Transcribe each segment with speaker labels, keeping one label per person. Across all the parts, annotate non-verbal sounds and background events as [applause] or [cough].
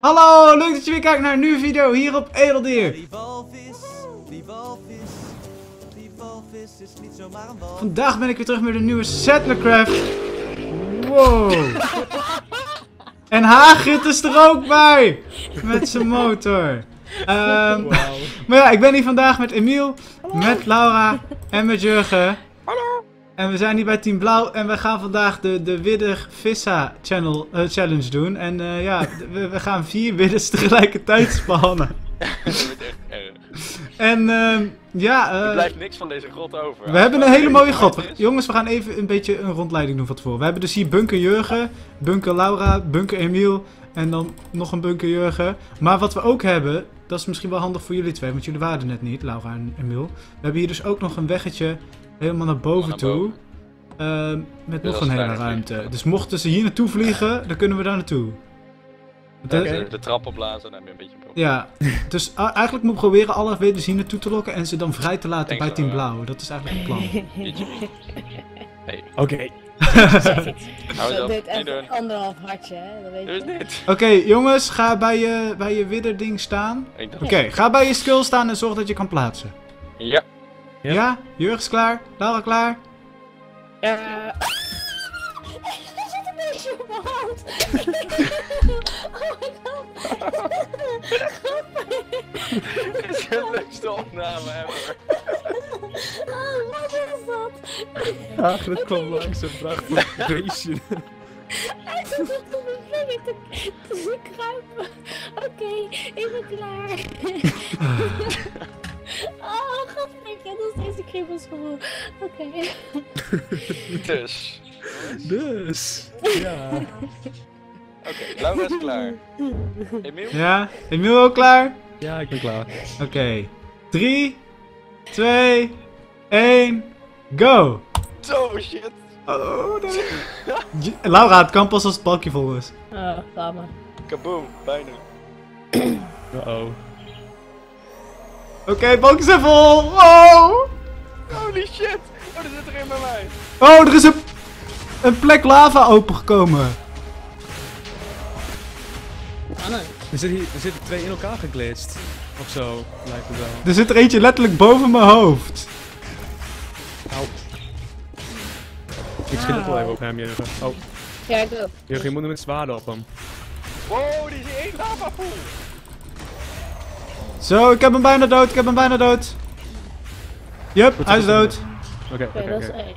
Speaker 1: Hallo, leuk dat je weer kijkt naar een nieuwe video hier op Edeldier.
Speaker 2: Die walvis, die walvis, die walvis is niet zomaar een walvis.
Speaker 1: Vandaag ben ik weer terug met een nieuwe Settlercraft. Wow. [laughs] En Hagrid is er ook bij. Met zijn motor. Ehm, maar ja, ik ben hier vandaag met Emiel, met Laura en met Jurgen. En we zijn hier bij Team Blauw en we gaan vandaag de, de Widder Vissa channel, eh, challenge doen. En eh, ja, we, we gaan vier widders tegelijkertijd spannen. [laughs]
Speaker 3: Dat wordt echt erg.
Speaker 1: En ehm, ja,
Speaker 3: Er
Speaker 1: eh,
Speaker 3: blijft niks van deze grot over.
Speaker 1: we hebben een hele
Speaker 3: er
Speaker 1: mooie grot. Jongens, we gaan even een beetje een rondleiding doen van tevoren. We hebben dus hier Bunker Jurgen, Bunker Laura, Bunker Emiel en dan nog een Bunker Jurgen. Maar wat we ook hebben, dat is misschien wel handig voor jullie twee, want jullie waren er net niet, Laura en Emiel. We hebben hier dus ook nog een weggetje helemaal naar boven
Speaker 3: naar
Speaker 1: toe.
Speaker 3: boven.
Speaker 1: ehm, met
Speaker 3: Dus
Speaker 1: nog een hele ruimte. Dus mochten ze hier naartoe vliegen, dan kunnen we daar naartoe.
Speaker 3: De,
Speaker 1: De-
Speaker 3: de, trap opblazen, dan heb je een beetje een probleem.
Speaker 1: ja, dus eigenlijk moet ik proberen alle widders hier naartoe te lokken en ze dan vrij te laten
Speaker 3: Denk
Speaker 1: bij
Speaker 3: zo,
Speaker 1: Team. Blauw. Dat is eigenlijk het plan. [laughs]
Speaker 3: Hey,
Speaker 4: Oké.
Speaker 3: hou op. Niet
Speaker 5: echt
Speaker 3: doen.
Speaker 5: anderhalf hartje, hè? Dat weet je.
Speaker 1: Oké, jongens, ga bij je, bij je widderding staan. Oké, ga bij je skill staan en zorg dat je kan plaatsen.
Speaker 3: Ja.
Speaker 1: Ja?
Speaker 4: Ja.
Speaker 1: Jurgen is klaar? Laura klaar?
Speaker 5: Ja. Er zit een beetje op mijn hand. [laughs] Oh my god.
Speaker 3: Dit is de leukste opname ever.
Speaker 5: Oh, wat is dat?
Speaker 4: Hagrid kwam langs en bracht een beestje.
Speaker 5: Hij zit op mijn [laughs] vinger te, te kruipen. Oké, ik ben klaar. [laughs] Oh, dat is het eerste kriebelsgevoel. Oké. [laughs]
Speaker 3: Dus.
Speaker 4: Dus. Ja.
Speaker 3: Oké, Laura is klaar. Emiel?
Speaker 1: Ja? Emiel ook klaar?
Speaker 4: Ja, ik ben klaar.
Speaker 1: Oké. 3, 2, 1, go!
Speaker 3: Zo, shit.
Speaker 1: Oh, nee. Laura, het kan pas als het balkje vol is.
Speaker 5: Oh, laat maar.
Speaker 3: Kaboom, bijna. [clears throat]
Speaker 4: Uh-oh.
Speaker 1: Oké, balkje zijn vol! Oh!
Speaker 3: Holy shit. Oh, er zit er een bij mij.
Speaker 1: Oh, er is een, een plek lava opengekomen.
Speaker 5: Spannend.
Speaker 4: Er, zit hier, er zitten twee in elkaar geglitst. Of zo, lijkt het wel.
Speaker 1: Er zit er eentje letterlijk boven mijn hoofd.
Speaker 4: Au. Ik schiet ook wel even op hem, Jurgen. Oh,
Speaker 5: Ja, ik ook.
Speaker 4: Jurgen, je moet hem met zwaarden op hem.
Speaker 3: Wow, die is hier één lavapoel.
Speaker 1: Zo, ik heb hem bijna dood, ik heb hem bijna dood. Yup,
Speaker 4: Goed,
Speaker 1: hij is dood.
Speaker 4: Oké,
Speaker 5: Oké,
Speaker 4: oké,
Speaker 5: dat is één.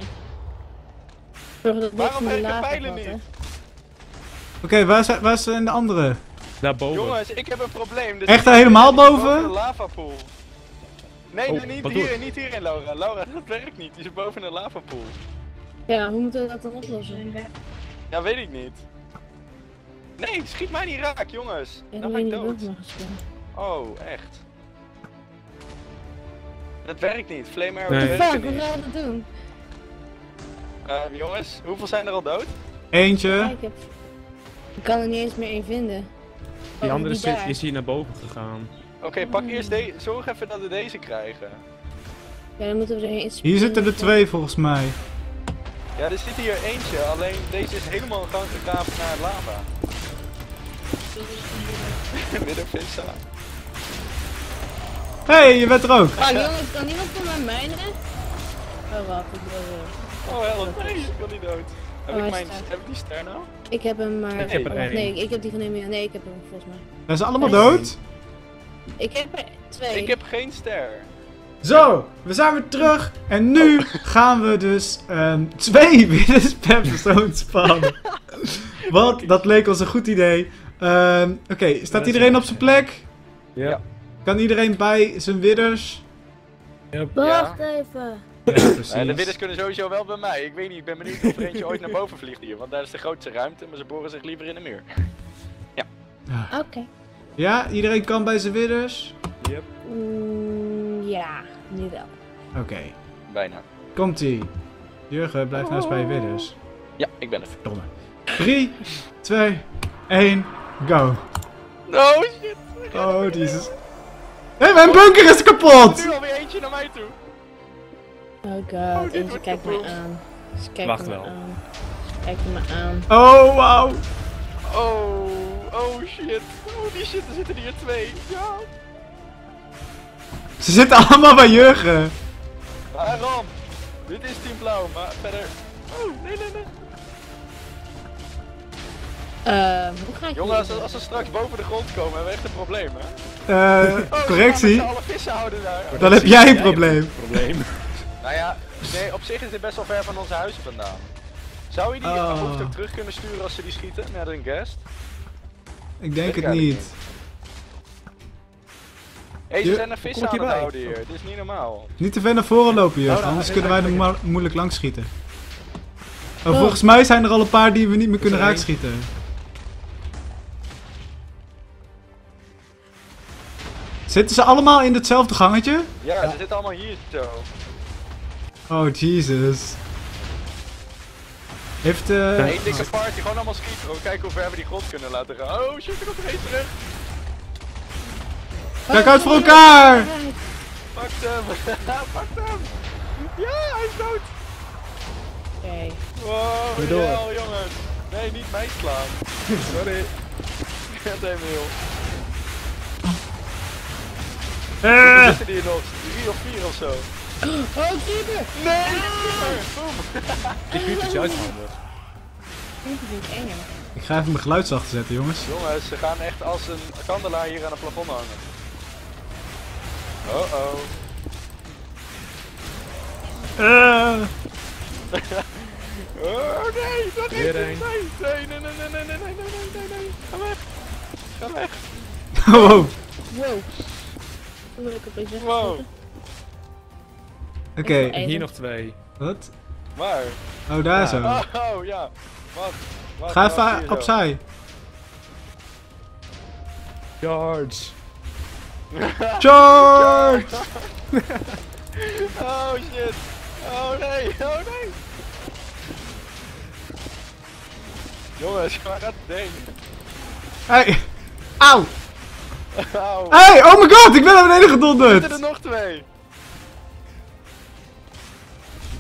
Speaker 5: Zorg dat niks
Speaker 3: Waarom
Speaker 5: van de
Speaker 3: pijlen niet?
Speaker 1: Oké, waar, zijn- waar zijn de andere?
Speaker 4: Daarboven.
Speaker 3: Jongens, ik heb een probleem. Er
Speaker 1: Echt daar helemaal boven?
Speaker 3: de lavapool. Nee,
Speaker 4: Oh,
Speaker 3: nee, niet hier, niet hierin, Laura. Laura, [laughs] dat werkt niet. Die is boven de lavapool.
Speaker 5: Ja, hoe moeten we dat dan oplossen?
Speaker 3: Ja, weet ik niet. Nee, schiet mij niet raak, jongens.
Speaker 5: Ik
Speaker 3: Dan
Speaker 5: heb
Speaker 3: ga
Speaker 5: in
Speaker 3: ik dood. Oh, echt. Dat werkt niet. Flame arrow
Speaker 4: Nee.
Speaker 5: Fuck,
Speaker 3: werkt
Speaker 5: wat
Speaker 3: niet.
Speaker 5: gaan we doen?
Speaker 3: Eh, jongens, hoeveel zijn er al dood?
Speaker 1: Eentje.
Speaker 5: Ja, ik kan er niet eens meer één vinden.
Speaker 4: Die
Speaker 5: Oh,
Speaker 4: andere
Speaker 5: die
Speaker 4: zit-
Speaker 5: daar.
Speaker 4: is hier naar boven gegaan.
Speaker 3: Oké, pak eerst deze. Zorg even dat we deze krijgen.
Speaker 5: Ja, dan moeten we er één
Speaker 1: Hier zitten er twee volgens mij.
Speaker 3: Ja, er zit hier eentje, alleen deze is helemaal gang gegaan naar lava. [laughs] Middenvissa.
Speaker 1: Hé, hey, je bent er ook.
Speaker 5: Ah, jongens, kan niemand van mij mijnen? Oh, wacht, ik wil weer.
Speaker 3: Oh, help. Nee, ik wil niet dood. Heb
Speaker 5: Oh,
Speaker 3: ik mijn...
Speaker 5: staat.
Speaker 3: Heb ik die ster nou?
Speaker 5: Ik heb hem maar...
Speaker 4: Ik heb er
Speaker 5: oh. Nee, ik heb die van Emiel. Nee, ik heb hem volgens mij.
Speaker 1: Zijn ze allemaal dood?
Speaker 5: Ik heb er twee.
Speaker 3: Ik heb geen ster.
Speaker 1: Zo, we zijn weer terug. En nu [laughs] gaan we dus ehm, twee [laughs] winners per persoon spannen. Want dat leek ons een goed idee. Ehm, Oké, staat iedereen op zijn plek?
Speaker 4: Ja.
Speaker 1: Kan iedereen bij zijn widders?
Speaker 5: Wacht even.
Speaker 1: Ja,
Speaker 3: de winners kunnen sowieso wel bij mij. Ik weet niet, ik ben benieuwd of er eentje ooit naar boven vliegt hier. Want daar is de grootste ruimte, maar ze boren zich liever in de muur.
Speaker 5: Oké.
Speaker 1: Ja, iedereen kan bij zijn widders?
Speaker 4: Yep.
Speaker 5: Mm, ja, nu wel.
Speaker 1: Oké,
Speaker 3: Bijna.
Speaker 1: komt ie. Jurgen, blijf nou eens bij je widders.
Speaker 3: Ja, ik ben er.
Speaker 1: Domme. 3, 2, 1, go.
Speaker 3: Oh shit!
Speaker 1: Oh, jezus. Hé, mijn bunker is kapot!
Speaker 3: Nu alweer eentje naar mij toe.
Speaker 5: Oh god,
Speaker 3: Oh,
Speaker 5: eentje kijkt me aan. Ze kijkt
Speaker 4: Wacht
Speaker 5: me
Speaker 4: wel.
Speaker 5: aan. Ze kijkt me aan.
Speaker 1: Oh, wauw.
Speaker 3: Oh, Oh shit. Oh die shit, er zitten hier twee. Ja.
Speaker 1: Ze zitten allemaal bij Jurgen.
Speaker 3: Waarom? Dit is team blauw, maar verder... Oh, nee, nee, nee.
Speaker 5: Ehm, hoe ga ik
Speaker 3: Jongen, als,
Speaker 5: hier?
Speaker 3: als ze straks boven de grond komen, hebben we echt een probleem, hè?
Speaker 1: Eh,
Speaker 3: Oh, ze
Speaker 1: correctie.
Speaker 3: allen vissen houden daar.
Speaker 1: Dan heb jij een probleem.
Speaker 4: Probleem. [laughs]
Speaker 3: Nou ja, nee, op zich is dit best wel ver van onze huizen vandaan. Zou je die
Speaker 1: Oh.
Speaker 3: hoofd ook terug kunnen sturen als ze die schieten naar een guest?
Speaker 1: Ik denk het niet.
Speaker 3: Hé, hey, ze zijn een vis
Speaker 4: Kom ik
Speaker 3: aan het houden hier. Dit is niet normaal.
Speaker 1: Niet te ver naar voren lopen, Jurgen,
Speaker 3: Oh, nou,
Speaker 1: anders kunnen wij er moeilijk langs schieten. Oh, volgens mij zijn er al een paar die we niet meer kunnen
Speaker 4: er
Speaker 1: raakschieten. Zitten ze allemaal in hetzelfde gangetje?
Speaker 3: Ja, ze zitten allemaal hier zo.
Speaker 1: Oh, Jesus. Heeft eh.
Speaker 3: Eén dikke party, gewoon allemaal schieten. Kijken hoe ver we die grond kunnen laten gaan. Oh shit, er komt er één terug.
Speaker 1: Kijk uit voor elkaar!
Speaker 3: Pak hem. [laughs] Pak hem. Ja, hij is dood.
Speaker 5: Oké.
Speaker 3: Wow,
Speaker 4: Weer door.
Speaker 3: hel, jongens. Nee, niet mij slaan. Sorry. [laughs] Het Emiel. Hoeveel
Speaker 1: Eh,
Speaker 3: zitten hier nog? Drie of vier of zo?
Speaker 5: Oh, creeper!
Speaker 3: Nee. Boom.
Speaker 4: Die creeper is.
Speaker 5: Creeper vind ik
Speaker 1: ga even mijn geluid zachter zetten, jongens.
Speaker 3: Jongens, ze gaan echt als een kandelaar hier aan het plafond hangen. Oh oh.
Speaker 1: Eh, [laughs]
Speaker 3: Oh nee, nog
Speaker 4: Weer
Speaker 3: één.
Speaker 4: één.
Speaker 3: Nee, nee, nee, nee, nee, nee, nee, nee, nee, nee, nee. Ga weg. Ga weg. [laughs]
Speaker 1: wow.
Speaker 5: Wow. Wil ik opeens weg.
Speaker 3: Wow.
Speaker 1: Oké,
Speaker 5: Even-
Speaker 4: Hier nog twee.
Speaker 1: wat?
Speaker 3: Waar?
Speaker 1: Oh, daar
Speaker 4: Ja.
Speaker 1: zo.
Speaker 3: Oh, oh ja. Wat? Wat?
Speaker 1: Ga even opzij.
Speaker 4: Charge. [laughs]
Speaker 1: Charge!
Speaker 3: Oh shit. Oh nee, oh nee. Jongens, waar gaat het heen?
Speaker 1: Hey! Auw!
Speaker 3: Auw.
Speaker 1: Hey! Oh my god! Ik ben naar beneden
Speaker 3: Er zitten er
Speaker 1: gedonderd!
Speaker 3: nog twee.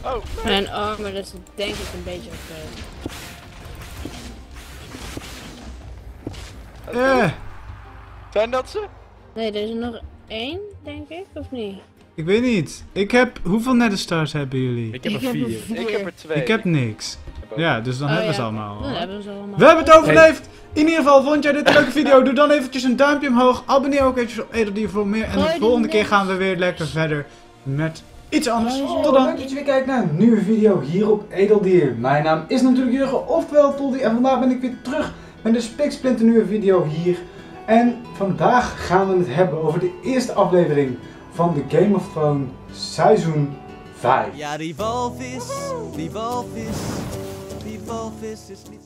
Speaker 3: Oh,
Speaker 5: Mijn armor is denk ik een beetje oké.
Speaker 1: Eh,
Speaker 3: zijn dat ze?
Speaker 5: Nee, er is er nog één, denk ik, of niet?
Speaker 1: ik weet niet. Ik heb... Hoeveel nether stars hebben jullie?
Speaker 4: Ik heb er
Speaker 5: Ik heb er
Speaker 4: vier.
Speaker 5: vier.
Speaker 3: Ik heb er twee.
Speaker 1: Ik heb niks.
Speaker 3: Ook.
Speaker 1: Ja, dus dan
Speaker 5: Oh,
Speaker 1: hebben we
Speaker 5: ja.
Speaker 1: ze allemaal.
Speaker 5: Dan hebben we ze allemaal.
Speaker 1: We hebben het overleefd! In ieder geval, vond jij dit een leuke video? Doe dan eventjes een duimpje omhoog. Abonneer ook eventjes op Edeldier voor meer. En de volgende keer gaan we weer lekker verder met iets anders. Tot dan! Leuk dat je weer kijkt naar een nieuwe video hier op Edeldier. Mijn naam is natuurlijk Jurgen, oftewel Toldi. En vandaag ben ik weer terug met een spiksplinter nieuwe video hier. En vandaag gaan we het hebben over de eerste aflevering van de Game of Thrones seizoen 5.
Speaker 2: Ja, die walvis, die walvis, fall, fist, me.